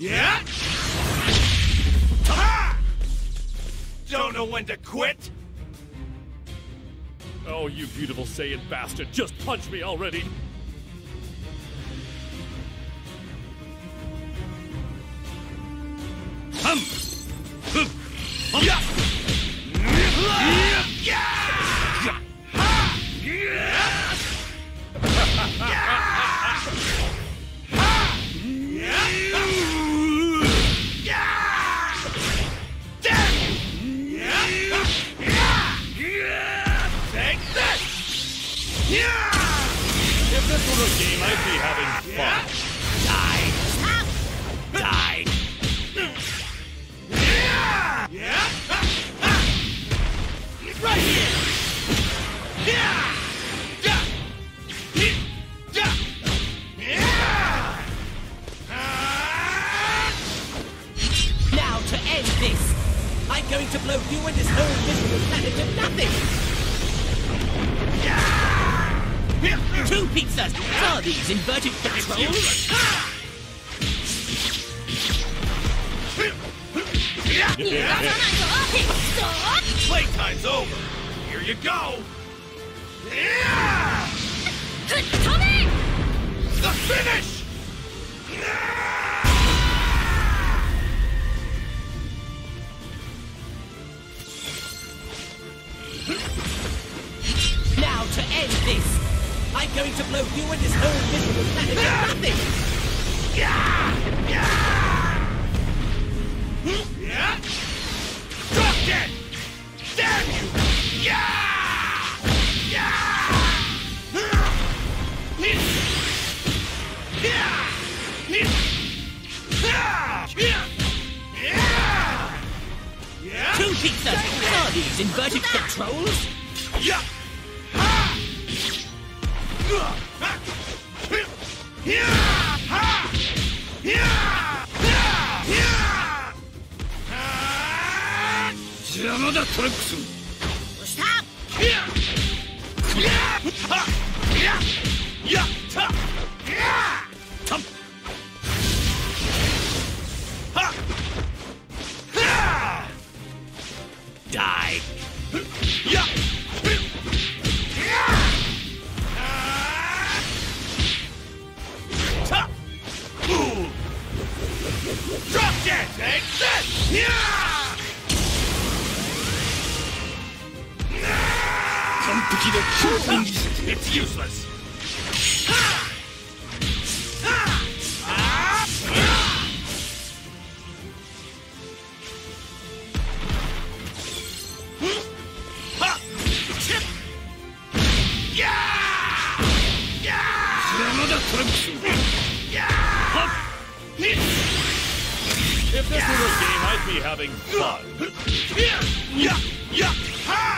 Yeah! Ha! Don't know when to quit? Oh, you beautiful Saiyan bastard, just punch me already! If this were a game, I'd be having fun. Die! Die! Right here! Yeah! Yeah! Yeah! Yeah! Ah! Now to end this, I'm going to blow you and this whole miserable planet to nothing. Two pizzas. Are these inverted controls? Playtime's over. Here you go. Yeah! The finish! Now to end this, I'm going to blow you and this whole miserable planet to nothing. Yeah! Drop dead! Damn you! Yeah! Yeah! Yeah! Two pizzas. Are these inverted controls? Yeah! 邪魔だトラックス。完璧な強攻技術 It's useless! Be having fun.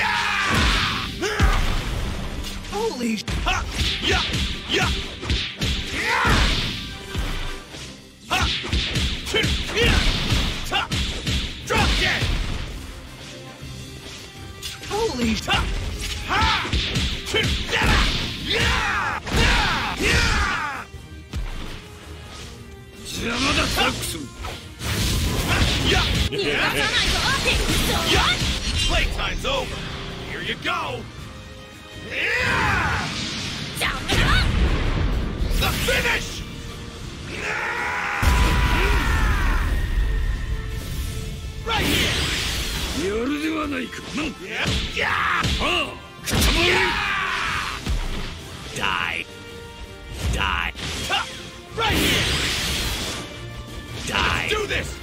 Yeah! Holy sh! Ha! Yeah! Yeah! Yeah! Ha! Yeah! Ha. Drop dead! Holy sh! Ha! Ha! Yeah! Yeah! Yeah! Jamada sucks! Yeah! Yeah! Playtime's over! You go! Yeah! The finish! Right here! やるではないかな Yeah! Yeah! ああくたばれ Die! Die! Right here! Die! do this!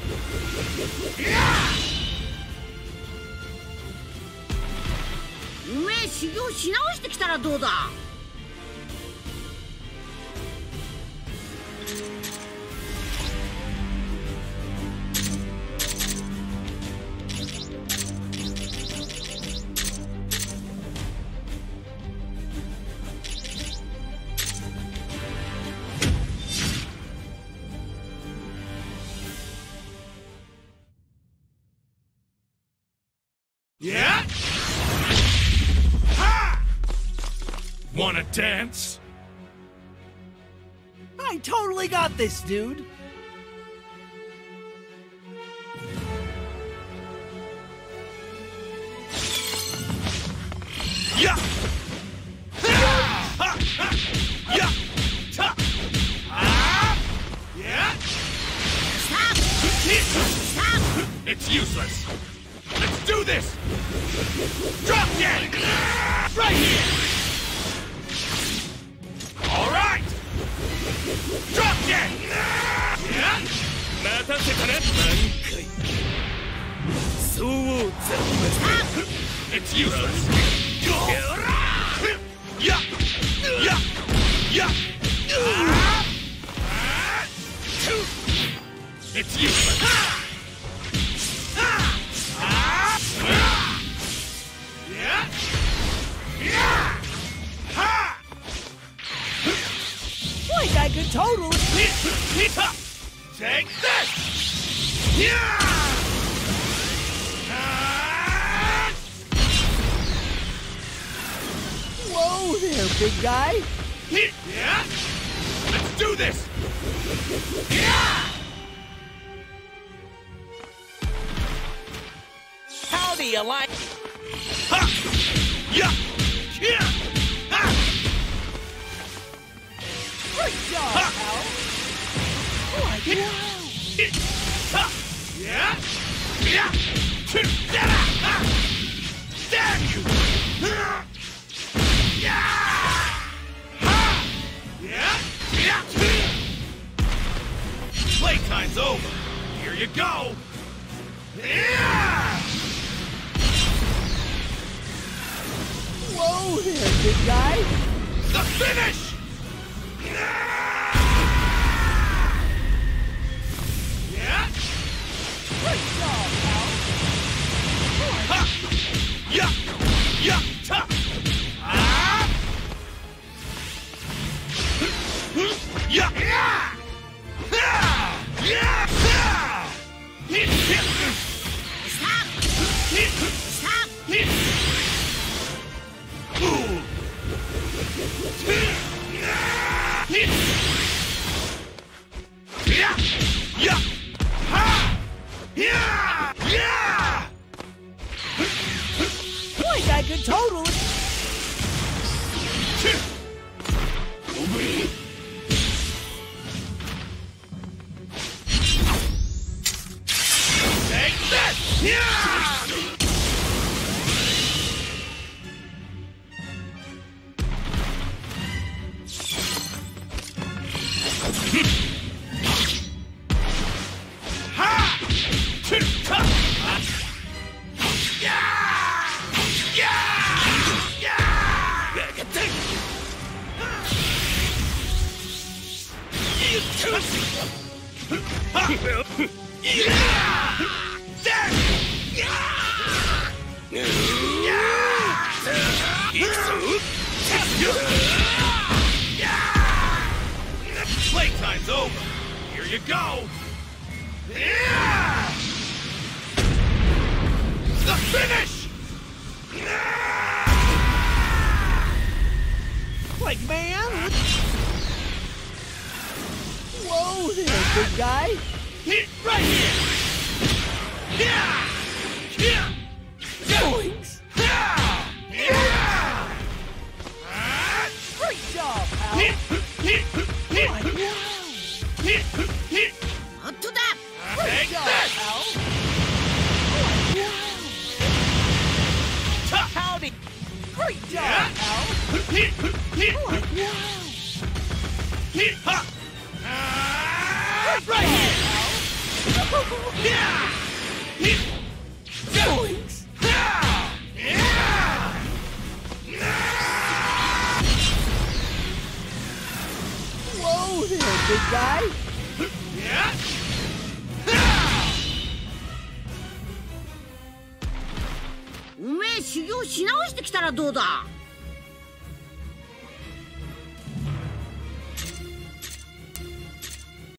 お修行し直してきたらどうだ？Dance? I totally got this, dude. Yeah! Ah! Stop! It's useless. Let's do this! Drop dead! Right here! It's useless. Yeah! Yeah! Yeah! Ah! It's useless. Ah! Ah! Ah! Yeah! Yeah! Ha! Like I could totally. Take this! Yeah! Big guy. Yeah! Let's do this! Yeah! Howdy, Alliance. Playtime's over. Here you go. Yeah! Whoa there, big guy. The finish! Yeah! Like I could totally. Take this! Yeah! Playtime's over. Here you go. Yeah! The finish! Like, man. Whoa there, big guy. Hit right here! Yeah! Yeah! Boings. おめえ修行し直してきたらどうだ？